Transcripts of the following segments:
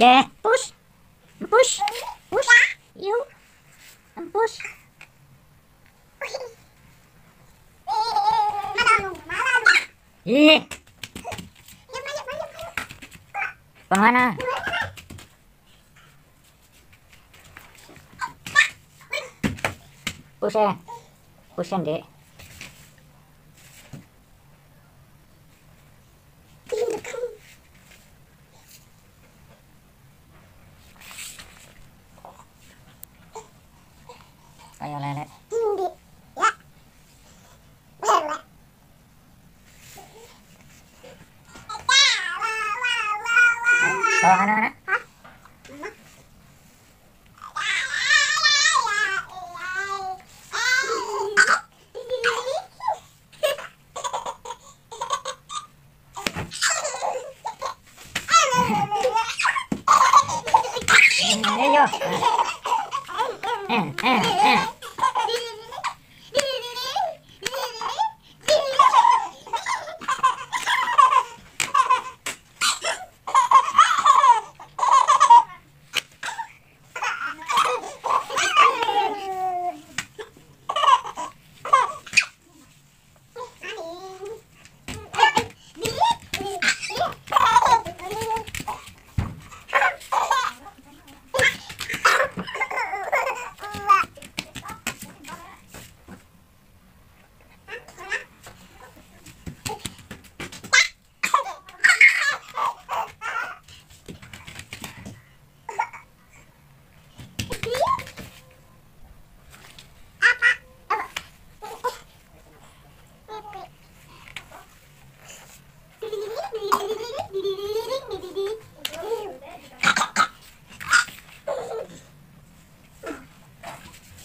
Yeah, push. Push. Push. You. And push. Ih, ke mana? Push ya. Push dek. あらら。Mm-hmm.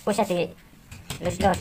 我下次，就去了。